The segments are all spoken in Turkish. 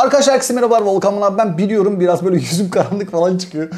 Arkadaşlar herkese merhabalar Volkan ben biliyorum biraz böyle yüzüm karanlık falan çıkıyor.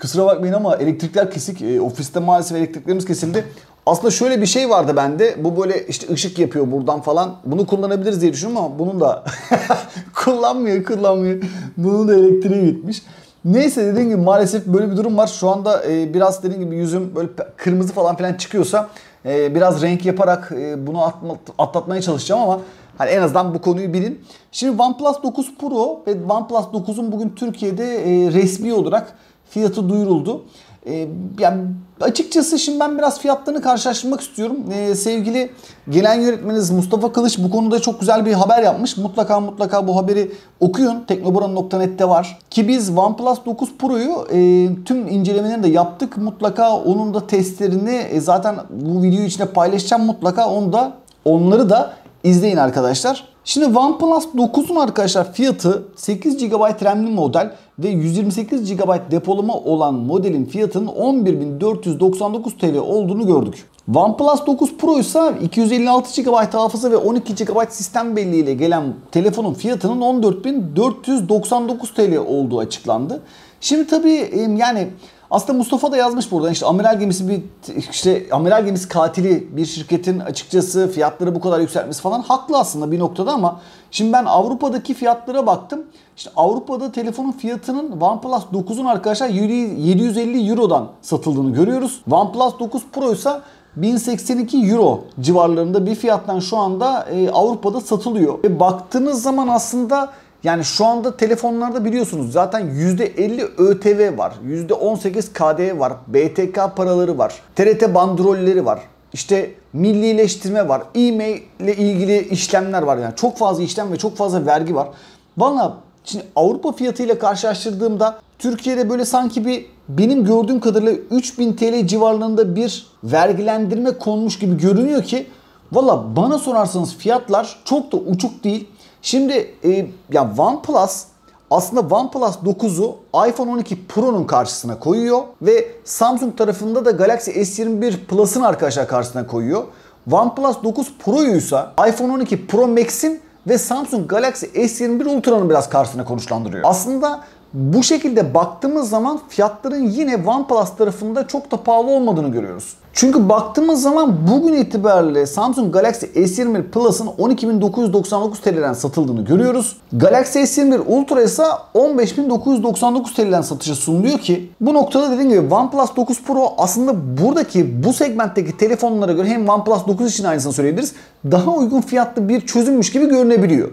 Kusura bakmayın ama elektrikler kesik. E, ofiste maalesef elektriklerimiz kesildi. Aslında şöyle bir şey vardı bende. Bu böyle işte ışık yapıyor buradan falan. Bunu kullanabiliriz diye düşünüyorum ama bunun da kullanmıyor kullanmıyor. Bunun da elektriği bitmiş. Neyse dediğim gibi maalesef böyle bir durum var. Şu anda e, biraz dediğim gibi yüzüm böyle kırmızı falan filan çıkıyorsa e, biraz renk yaparak e, bunu atlatmaya çalışacağım ama Hani en azından bu konuyu bilin. Şimdi OnePlus 9 Pro ve OnePlus 9'un bugün Türkiye'de e, resmi olarak fiyatı duyuruldu. E, yani açıkçası şimdi ben biraz fiyatlarını karşılaştırmak istiyorum. E, sevgili gelen yönetmeniniz Mustafa Kılıç bu konuda çok güzel bir haber yapmış. Mutlaka mutlaka bu haberi okuyun. Teknoburan.net'te var. Ki biz OnePlus 9 Pro'yu e, tüm incelemelerini de yaptık. Mutlaka onun da testlerini e, zaten bu video içinde paylaşacağım. Mutlaka onu da onları da İzleyin arkadaşlar. Şimdi OnePlus 9'un arkadaşlar fiyatı 8 GB RAM'li model ve 128 GB depolama olan modelin fiyatının 11.499 TL olduğunu gördük. OnePlus 9 Pro ise 256 GB hafıza ve 12 GB sistem belleği ile gelen telefonun fiyatının 14.499 TL olduğu açıklandı. Şimdi tabii yani aslında Mustafa da yazmış burada işte amiral gemisi bir işte amiral gemisi katili bir şirketin açıkçası fiyatları bu kadar yükseltmesi falan haklı aslında bir noktada ama şimdi ben Avrupa'daki fiyatlara baktım. İşte Avrupa'da telefonun fiyatının OnePlus 9'un arkadaşlar 750 Euro'dan satıldığını görüyoruz. OnePlus 9 Pro ise 1082 Euro civarlarında bir fiyattan şu anda e, Avrupa'da satılıyor. Ve baktığınız zaman aslında yani şu anda telefonlarda biliyorsunuz zaten %50 ÖTV var. %18 KDV var. BTK paraları var. TRT bandrolleri var. İşte millileştirme var. E-mail ile ilgili işlemler var. Yani çok fazla işlem ve çok fazla vergi var. Bana şimdi Avrupa fiyatıyla karşılaştırdığımda Türkiye'de böyle sanki bir benim gördüğüm kadarıyla 3000 TL civarlarında bir vergilendirme konmuş gibi görünüyor ki valla bana sorarsanız fiyatlar çok da uçuk değil. Şimdi e, ya OnePlus aslında OnePlus 9'u iPhone 12 Pro'nun karşısına koyuyor ve Samsung tarafında da Galaxy S21 Plus'ın arkadaşlar karşısına koyuyor. OnePlus 9 Pro'yu ise iPhone 12 Pro Max'in ve Samsung Galaxy S21 Ultra'nın biraz karşısına konuşlandırıyor. Aslında bu şekilde baktığımız zaman fiyatların yine OnePlus tarafında çok da pahalı olmadığını görüyoruz. Çünkü baktığımız zaman bugün itibariyle Samsung Galaxy S21 Plus'ın 12.999 TL'den satıldığını görüyoruz. Galaxy S21 Ultra ise 15.999 TL'den satışa sunuluyor ki bu noktada dediğim gibi OnePlus 9 Pro aslında buradaki bu segmentteki telefonlara göre hem OnePlus 9 için aynısını söyleyebiliriz. Daha uygun fiyatlı bir çözümmüş gibi görünebiliyor.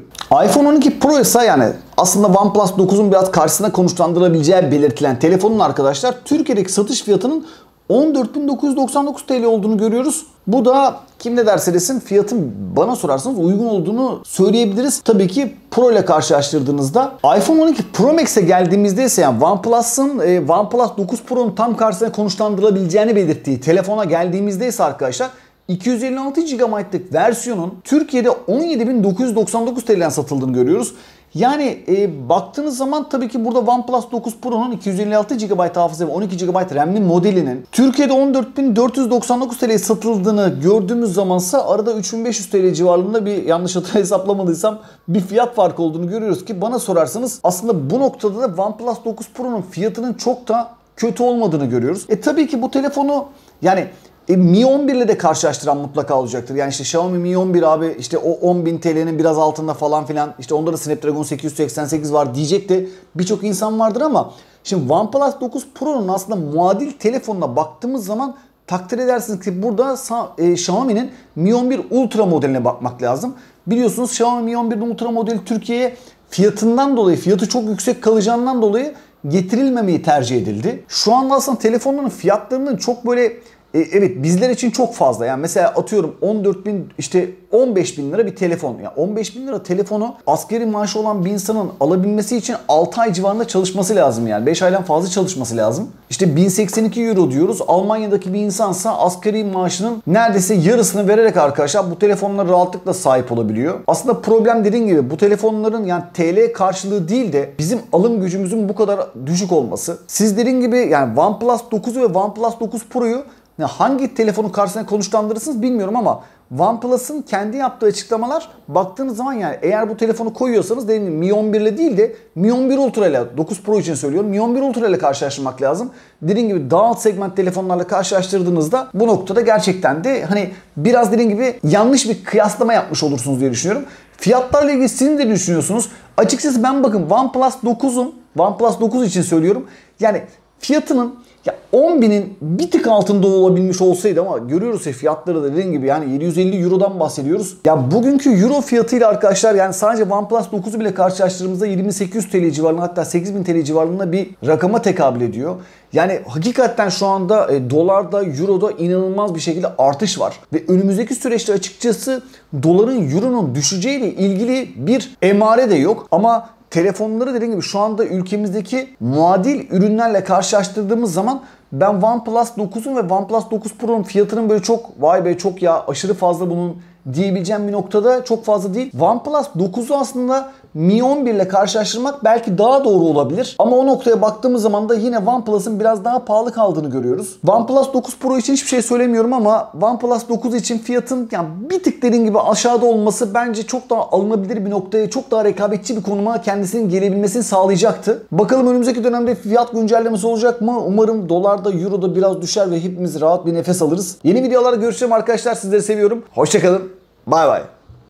iPhone 12 Pro ise yani aslında OnePlus 9'un biraz karşısına konuşlandırılabileceği belirtilen telefonun arkadaşlar Türkiye'deki satış fiyatının 14.999 TL olduğunu görüyoruz. Bu da kim ne derse desin fiyatın bana sorarsanız uygun olduğunu söyleyebiliriz. Tabii ki Pro ile karşılaştırdığınızda iPhone 12 Pro Max'e geldiğimizde ise yani OnePlus'ın e, OnePlus 9 Pro'nun tam karşısına konuşlandırılabileceğini belirttiği telefona geldiğimizde ise arkadaşlar 256 GB'lık versiyonun Türkiye'de 17.999 TL'den satıldığını görüyoruz. Yani e, baktığınız zaman tabii ki burada OnePlus 9 Pro'nun 256 GB hafıza ve 12 GB RAM'li modelinin Türkiye'de 14.499 TL'ye satıldığını gördüğümüz zamansa arada 3500 TL civarında bir yanlış hatırla hesaplamadıysam bir fiyat farkı olduğunu görüyoruz ki bana sorarsanız aslında bu noktada da OnePlus 9 Pro'nun fiyatının çok da kötü olmadığını görüyoruz. E tabii ki bu telefonu yani e, Mi 11 ile de karşılaştıran mutlaka olacaktır. Yani işte Xiaomi Mi 11 abi işte o 10.000 TL'nin biraz altında falan filan işte onda da Snapdragon 888 var diyecek de birçok insan vardır ama şimdi OnePlus 9 Pro'nun aslında muadil telefonuna baktığımız zaman takdir edersiniz ki burada e, Xiaomi'nin Mi 11 Ultra modeline bakmak lazım. Biliyorsunuz Xiaomi Mi 11 Ultra modeli Türkiye'ye fiyatından dolayı, fiyatı çok yüksek kalacağından dolayı getirilmemeyi tercih edildi. Şu anda aslında telefonların fiyatlarının çok böyle e, evet bizler için çok fazla. Yani mesela atıyorum 14 bin işte 15 bin lira bir telefon. Yani 15 bin lira telefonu askeri maaşı olan bir insanın alabilmesi için 6 ay civarında çalışması lazım yani. 5 aydan fazla çalışması lazım. İşte 1082 euro diyoruz. Almanya'daki bir insansa askeri maaşının neredeyse yarısını vererek arkadaşlar bu telefonlara rahatlıkla sahip olabiliyor. Aslında problem dediğim gibi bu telefonların yani TL karşılığı değil de bizim alım gücümüzün bu kadar düşük olması. Siz dediğim gibi yani OnePlus 9'u ve OnePlus 9 Pro'yu hangi telefonu karşısına konuşlandırırsınız bilmiyorum ama OnePlus'ın kendi yaptığı açıklamalar baktığınız zaman yani eğer bu telefonu koyuyorsanız dediğim Mi 11 ile değil de Mi 11 Ultra ile 9 Pro için söylüyorum. Mi 11 Ultra ile karşılaştırmak lazım. Dediğim gibi daha alt segment telefonlarla karşılaştırdığınızda bu noktada gerçekten de hani biraz dediğim gibi yanlış bir kıyaslama yapmış olursunuz diye düşünüyorum. Fiyatlarla ilgili sizin de düşünüyorsunuz. Açıkçası ben bakın OnePlus 9'un OnePlus 9 için söylüyorum. Yani fiyatının ya 10 binin bir tık altında olabilmiş olsaydı ama görüyoruz ya fiyatları da dediğim gibi yani 750 Euro'dan bahsediyoruz. Ya bugünkü Euro fiyatıyla arkadaşlar yani sadece OnePlus 9'u bile karşılaştırdığımızda 2800 TL civarında hatta 8000 TL civarında bir rakama tekabül ediyor. Yani hakikaten şu anda e, dolarda, euroda inanılmaz bir şekilde artış var. Ve önümüzdeki süreçte açıkçası doların, euronun düşeceğiyle ilgili bir emare de yok. Ama telefonları dediğim gibi şu anda ülkemizdeki muadil ürünlerle karşılaştırdığımız zaman ben OnePlus 9'un ve OnePlus 9 Pro'nun fiyatının böyle çok vay be çok ya aşırı fazla bunun diyebileceğim bir noktada çok fazla değil. OnePlus 9'u aslında Mi 11 ile karşılaştırmak belki daha doğru olabilir. Ama o noktaya baktığımız zaman da yine OnePlus'ın biraz daha pahalı kaldığını görüyoruz. OnePlus 9 Pro için hiçbir şey söylemiyorum ama OnePlus 9 için fiyatın yani bir tık dediğim gibi aşağıda olması bence çok daha alınabilir bir noktaya, çok daha rekabetçi bir konuma kendisinin gelebilmesini sağlayacaktı. Bakalım önümüzdeki dönemde fiyat güncellemesi olacak mı? Umarım dolarda, euroda biraz düşer ve hepimiz rahat bir nefes alırız. Yeni videolarda görüşeceğim arkadaşlar. Sizleri seviyorum. Hoşçakalın. Bay bay.